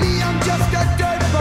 me, I'm just a good boy.